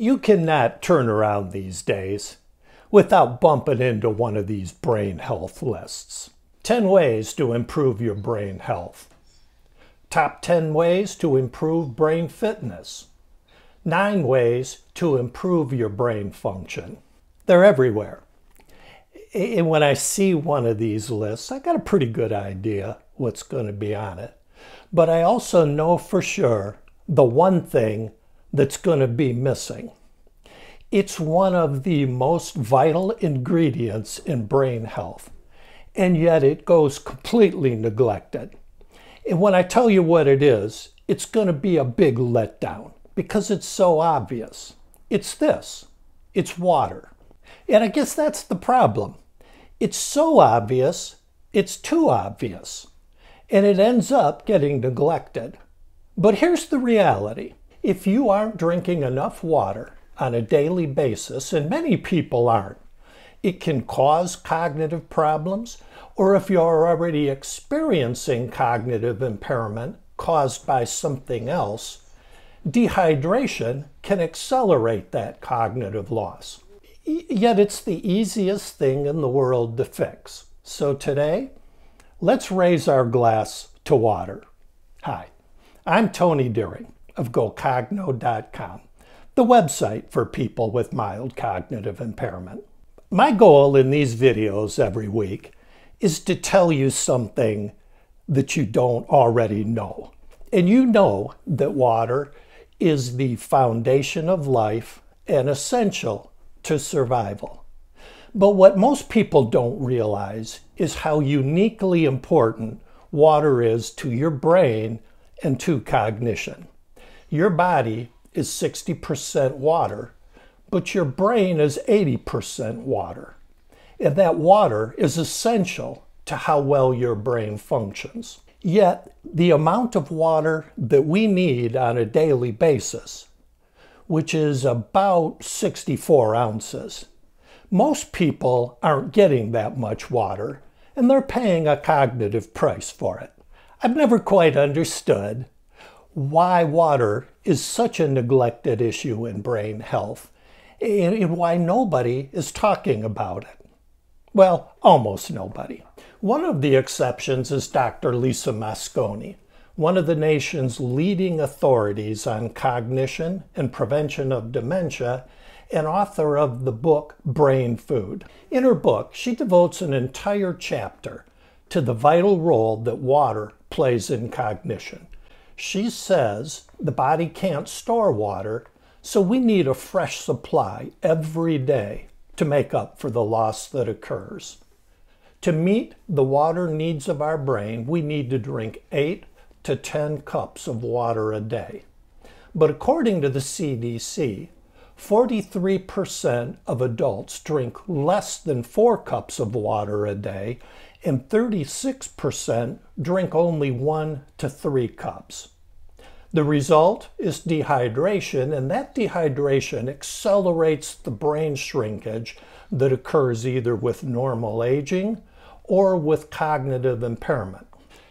You cannot turn around these days without bumping into one of these brain health lists. 10 ways to improve your brain health. Top 10 ways to improve brain fitness. 9 ways to improve your brain function. They're everywhere. And when I see one of these lists, I got a pretty good idea what's going to be on it. But I also know for sure the one thing that's going to be missing. It's one of the most vital ingredients in brain health, and yet it goes completely neglected. And when I tell you what it is, it's going to be a big letdown because it's so obvious. It's this it's water. And I guess that's the problem. It's so obvious, it's too obvious, and it ends up getting neglected. But here's the reality if you aren't drinking enough water on a daily basis, and many people aren't, it can cause cognitive problems, or if you're already experiencing cognitive impairment caused by something else, dehydration can accelerate that cognitive loss. Yet it's the easiest thing in the world to fix. So today, let's raise our glass to water. Hi, I'm Tony Deering of GoCogno.com, the website for people with mild cognitive impairment. My goal in these videos every week is to tell you something that you don't already know. And you know that water is the foundation of life and essential to survival. But what most people don't realize is how uniquely important water is to your brain and to cognition. Your body is 60% water, but your brain is 80% water. And that water is essential to how well your brain functions. Yet, the amount of water that we need on a daily basis, which is about 64 ounces, most people aren't getting that much water and they're paying a cognitive price for it. I've never quite understood why water is such a neglected issue in brain health and why nobody is talking about it. Well, almost nobody. One of the exceptions is Dr. Lisa Mosconi, one of the nation's leading authorities on cognition and prevention of dementia and author of the book Brain Food. In her book, she devotes an entire chapter to the vital role that water plays in cognition. She says the body can't store water, so we need a fresh supply every day to make up for the loss that occurs. To meet the water needs of our brain, we need to drink 8 to 10 cups of water a day. But according to the CDC, 43% of adults drink less than 4 cups of water a day, and 36% drink only 1 to 3 cups. The result is dehydration, and that dehydration accelerates the brain shrinkage that occurs either with normal aging or with cognitive impairment.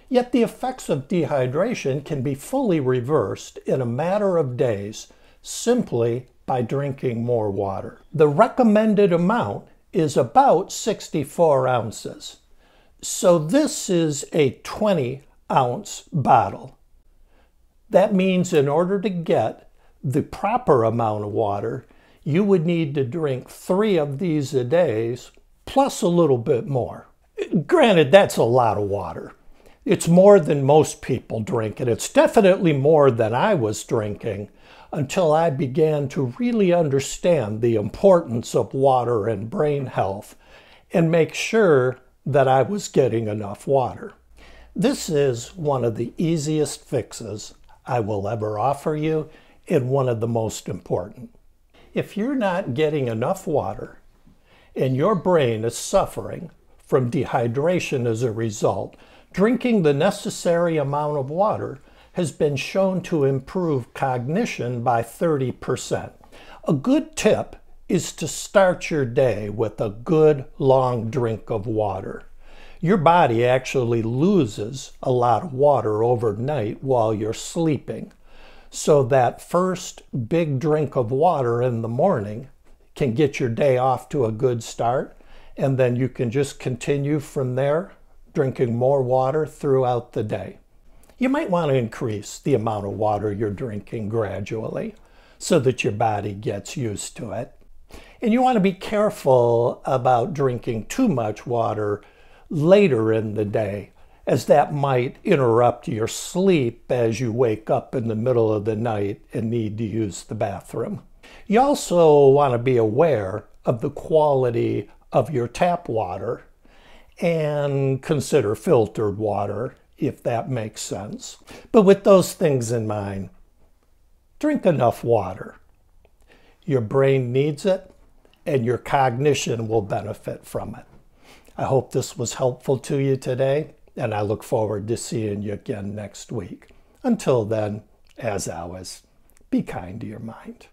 Yet the effects of dehydration can be fully reversed in a matter of days simply by drinking more water. The recommended amount is about 64 ounces. So this is a 20 ounce bottle. That means in order to get the proper amount of water, you would need to drink three of these a day, plus a little bit more. Granted, that's a lot of water. It's more than most people drink, and it's definitely more than I was drinking until I began to really understand the importance of water and brain health and make sure that I was getting enough water. This is one of the easiest fixes I will ever offer you and one of the most important. If you're not getting enough water and your brain is suffering from dehydration as a result, drinking the necessary amount of water has been shown to improve cognition by 30%. A good tip is to start your day with a good long drink of water your body actually loses a lot of water overnight while you're sleeping. So that first big drink of water in the morning can get your day off to a good start. And then you can just continue from there, drinking more water throughout the day. You might want to increase the amount of water you're drinking gradually so that your body gets used to it. And you want to be careful about drinking too much water later in the day, as that might interrupt your sleep as you wake up in the middle of the night and need to use the bathroom. You also want to be aware of the quality of your tap water and consider filtered water if that makes sense. But with those things in mind, drink enough water. Your brain needs it, and your cognition will benefit from it. I hope this was helpful to you today, and I look forward to seeing you again next week. Until then, as always, be kind to your mind.